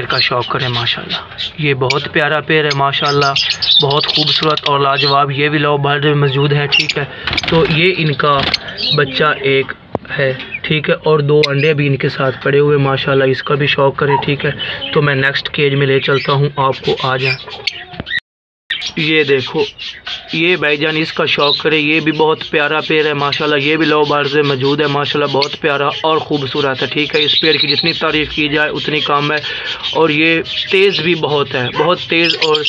पेड़ का शौक करें, माशाल्लाह। ये बहुत प्यारा पेड़ है, माशाल्लाह। बहुत खूबसूरत और लाजवाब ये भी लो बर्ड मौजूद है, ठीक है। तो ये इनका बच्चा एक है, ठीक है, और दो अंडे भी इनके साथ पड़े हुए, माशाल्लाह। इसका भी शौक करें, ठीक है। तो मैं नेक्स्ट केज में ले चलता हूँ, आपको आ जाए। ये देखो, ये भाईजान इसका शौक करे, ये भी बहुत प्यारा पेड़ है, माशाल्लाह, ये भी लो बार से मौजूद है, माशाल्लाह, बहुत प्यारा और ख़ूबसूरत है, ठीक है, इस पेड़ की जितनी तारीफ़ की जाए, उतनी कम है, और ये तेज़ भी बहुत है, बहुत तेज़ और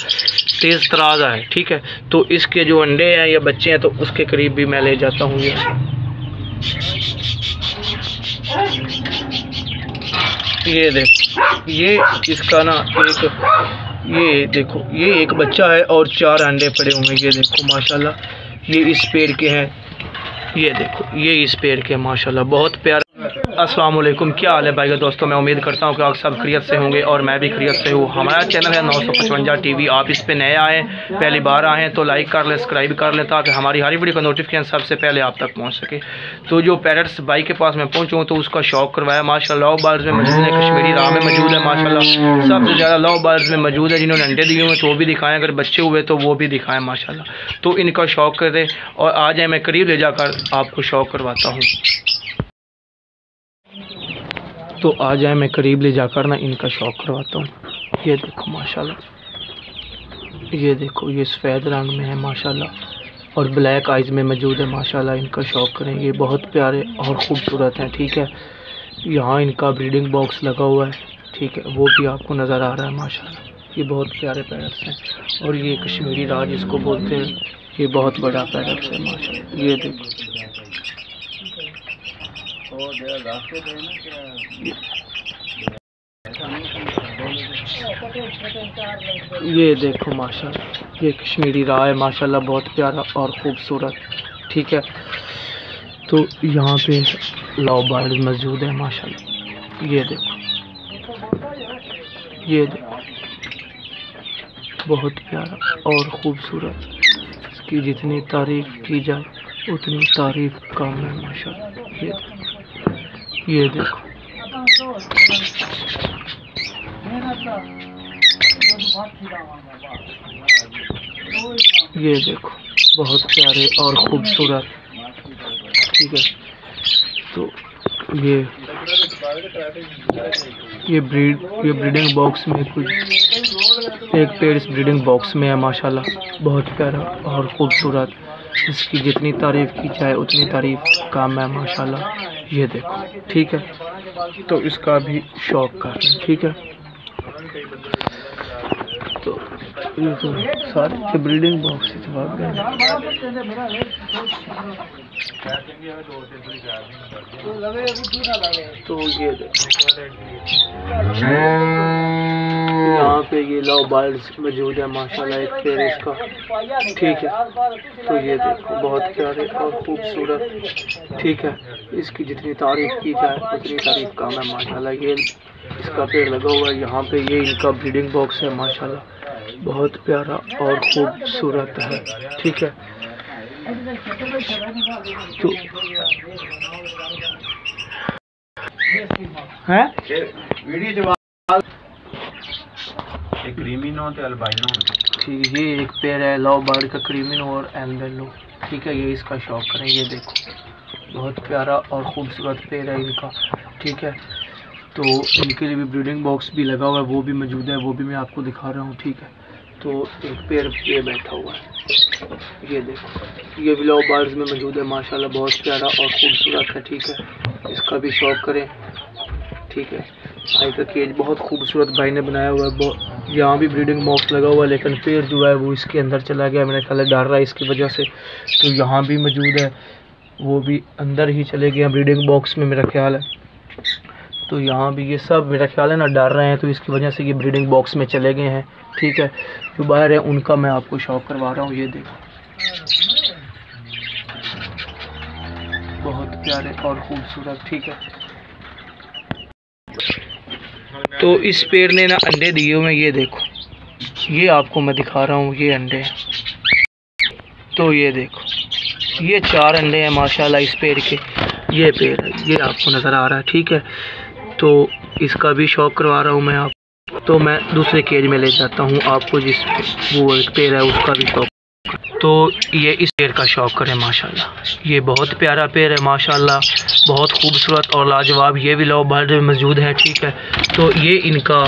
तेज़ तराजा है, ठीक है तो इसके जो अंडे हैं या बच्चे हैं तो उसके करीब भी मैं ले जाता हूँ ये। ये देखो, ये इसका ना एक ये देखो, ये एक बच्चा है और चार अंडे पड़े हुए हैं। ये देखो, माशाल्लाह, ये इस पेड़ के हैं। ये देखो, ये इस पेड़ के माशाल्लाह, बहुत प्यारा। अस्सलाम वालेकुम। क्या हाल है भाई दोस्तों? मैं उम्मीद करता हूँ कि आप सब खरीत से होंगे और मैं भी खरीत से हूँ। हमारा चैनल है नौ सौ पचवंजा टी वी आप इस पर नए आएँ, पहली बार आएँ तो लाइक कर लें सब्सक्राइब कर लें ताकि हमारी हर वीडियो का नोटिफिकेशन सबसे पहले आप तक पहुँच सके। तो जो पैरट्स बाइक के पास मैं पहुँचूँ तो उसका शौक करवाया। माशा लॉ बर्ड्स में मौजूद है, कश्मीरी राह में मौजूद है माशा सबसे ज़्यादा लॉ बर्ड्स में मौजूद है, जिन्होंने अंडे दिए हुए तो वो भी दिखाएँ। अगर बच्चे हुए तो वो भी दिखाएँ माशा तो इनका शौक करें और आ जाए, मैं करीब ले जाकर आपको शौक करवाता हूँ। तो आ जाए, मैं करीब ले जाकर ना इनका शौक करवाता हूँ। ये देखो, माशाल्लाह। ये देखो, ये सफ़ेद रंग में है, माशाल्लाह। और ब्लैक आइज़ में मौजूद है, माशाल्लाह, इनका शौक करें ये बहुत प्यारे और ख़ूबसूरत हैं, ठीक है? यहाँ इनका ब्रीडिंग बॉक्स लगा हुआ है, ठीक है? वो भी आपको नज़र आ रहा है, माशाल्लाह। ये बहुत प्यारे पैरट्स हैं। और ये कश्मीरी राज, इसको बोलते हैं। ये बहुत बड़ा पैरट्स है माशा ये देखो। ये देखो माशाल्लाह, ये कश्मीरी राह है, माशाल्लाह बहुत प्यारा और ख़ूबसूरत, ठीक है? तो यहाँ पे लव बर्ड मौजूद है, माशाल्लाह। ये देखो। ये देखो। बहुत प्यारा और ख़ूबसूरत। इसकी जितनी तारीफ़ की जाए, उतनी तारीफ़ कम है, माशाल्लाह। ये देखो। ये देखो। ये देखो, बहुत प्यारे और खूबसूरत। ठीक है। तो ये ये ब्रीड ये ब्रीडिंग बॉक्स में कुछ, एक पेड़ इस ब्रीडिंग बॉक्स में है, माशाल्लाह। बहुत प्यारा और ख़ूबसूरत। इसकी जितनी तारीफ़ की जाए, उतनी तारीफ़ काम है, माशाल्लाह। ये देखो, ठीक है? तो इसका भी शौक कर ठीक है? तो ये तो सारे ब्रीडिंग बॉक्स भाग गए। तो ये देखो। यहाँ पे ये लव बर्ड्स मौजूद है, माशाल्लाह, एक पेड़ इसका। ठीक है? तो ये देखो, बहुत प्यारे और खूबसूरत, ठीक है? इसकी जितनी तारीफ़ की जाए उतनी तारीफ़ कम है माशाल्लाह ये इसका पेड़ लगा हुआ है यहाँ पे ये इनका ब्रीडिंग बॉक्स है माशाल्लाह। बहुत प्यारा और खूबसूरत है ठीक है? तो है? एक क्रीमिनो अल्बाइनो ठीक ये एक पेड़ है लव बर्ड का क्रीमिनो और एल्बेनो ठीक है? ये इसका शौक करें ये देखो। बहुत प्यारा और ख़ूबसूरत पेड़ है इनका, ठीक है? तो इनके लिए भी ब्रीडिंग बॉक्स भी लगा हुआ है, वो भी मौजूद है, वो भी मैं आपको दिखा रहा हूँ, ठीक है? तो एक पेड़ पे बैठा हुआ है। ये देखो, ये भी लव बर्ड्स में मौजूद है, माशाल्लाह बहुत प्यारा और ख़ूबसूरत है, ठीक है? इसका भी शौक करें, ठीक है? भाई का केज बहुत खूबसूरत भाई ने बनाया हुआ है यहाँ भी ब्रीडिंग बॉक्स लगा हुआ है, लेकिन पेड़ जो है वो इसके अंदर चला गया, मैंने ख्याल डर रहा है इसकी वजह से। तो यहाँ भी मौजूद है वो भी अंदर ही चले गए ब्रीडिंग बॉक्स में मेरा ख्याल है। तो यहाँ भी ये सब मेरा ख्याल है ना, डर रहे हैं तो इसकी वजह से ये ब्रीडिंग बॉक्स में चले गए हैं। ठीक है, जो बाहर है उनका मैं आपको शौक करवा रहा हूँ, ये देखो। बहुत प्यारे और ख़ूबसूरत, ठीक है। तो इस पेड़ ने ना अंडे दिए हुए ये देखो। ये आपको मैं दिखा रहा हूँ, ये अंडे। तो ये देखो। ये चार अंडे हैं, माशाल्लाह, इस पेड़ के। ये पेड़ है ये आपको नज़र आ रहा है, ठीक है? तो इसका भी शौक करवा रहा हूँ मैं आप तो मैं दूसरे केज में ले जाता हूँ आपको, जिस वो एक पेड़ है, उसका भी शौक तो ये इस पेड़ का शौक करें, माशाल्लाह। ये बहुत प्यारा पेड़ है, माशाल्लाह। बहुत खूबसूरत और लाजवाब ये भी लव बर्ड मौजूद है, ठीक है? तो ये इनका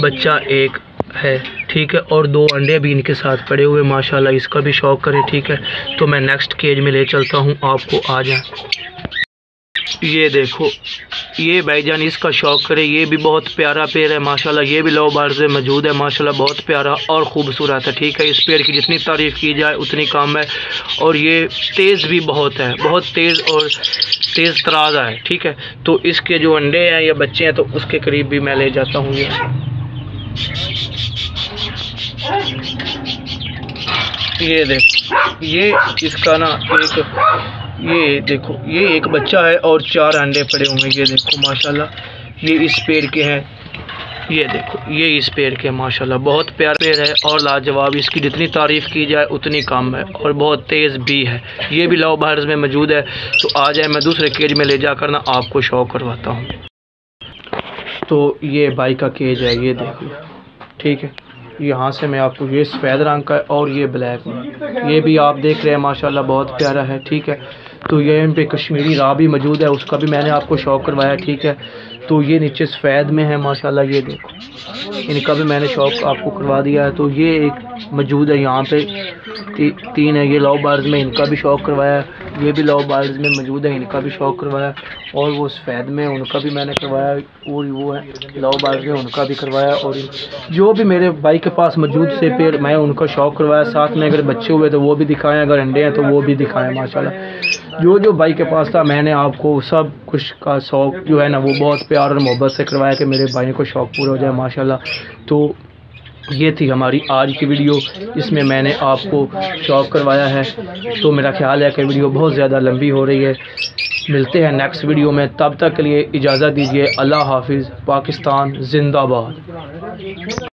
बच्चा एक है, ठीक है? और दो अंडे भी इनके साथ पड़े हुए माशाल्लाह, इसका भी शौक करें, ठीक है? तो मैं नेक्स्ट केज में ले चलता हूँ, आपको आ जाए। ये देखो, ये भाईजान इसका शौक करे, ये भी बहुत प्यारा पेड़ है, माशाल्लाह, ये भी लव बार से मौजूद है, माशाल्लाह, बहुत प्यारा और ख़ूबसूरत है, ठीक है? इस पेड़ की जितनी तारीफ़ की जाए, उतनी कम है, और ये तेज़ भी बहुत है, बहुत तेज़ और तेज़ तराजा है, ठीक है? तो इसके जो अंडे हैं या बच्चे हैं तो उसके करीब भी मैं ले जाता हूँ ये। ये देखो, ये इसका ना एक, ये देखो, ये एक बच्चा है और चार अंडे पड़े हुए हैं, ये देखो, माशाल्लाह। ये इस पेड़ के हैं। ये देखो, ये इस पेड़ के माशाल्लाह। बहुत प्यारा पेड़ है और लाजवाब, इसकी जितनी तारीफ़ की जाए, उतनी कम है और बहुत तेज़ भी है। ये भी लव बर्ड्स में मौजूद है तो आ जाए, मैं दूसरे केज में ले जाकर ना आपको शौक करवाता हूँ। तो ये बाइक का केज है ये देख लो। ठीक है? यहाँ से मैं आपको ये सफ़ेद रंग का है और ये ब्लैक है ये भी आप देख रहे हैं माशाल्लाह बहुत प्यारा है ठीक है? तो ये इन पे कश्मीरी रा भी मौजूद है उसका भी मैंने आपको शौक करवाया ठीक है? तो ये नीचे सफ़ेद में है माशाल्लाह ये देखो। इनका भी मैंने शौक आपको करवा दिया है। तो ये एक मौजूद है यहाँ पे ती, तीन है ये लव बार्स में इनका भी शौक करवाया ये भी लव बार्स में मौजूद है, इनका भी शौक करवाया। और वो सफ़ेद में उनका भी मैंने करवाया और वो है, लव बार्स में उनका भी करवाया। और जो भी मेरे भाई के पास मौजूद से पेड़, मैं उनका शौक करवाया। साथ में अगर बच्चे हुए तो वो भी दिखाएँ, अगर अंडे हैं तो वो भी दिखाएँ, माशाल्लाह। जो जो भाई के पास था, मैंने आपको सब कुछ का शौक़ जो है ना, वो बहुत प्यार और मोहब्बत से करवाया कि मेरे भाई को शौक़ पूरा हो जाए, माशाल्लाह। तो ये थी हमारी आज की वीडियो। इसमें मैंने आपको शॉक करवाया है। तो मेरा ख्याल है कि वीडियो बहुत ज़्यादा लंबी हो रही है। मिलते हैं नेक्स्ट वीडियो में। तब तक के लिए इजाज़त दीजिए। अल्लाह हाफिज़। पाकिस्तान जिंदाबाद।